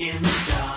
in the dark.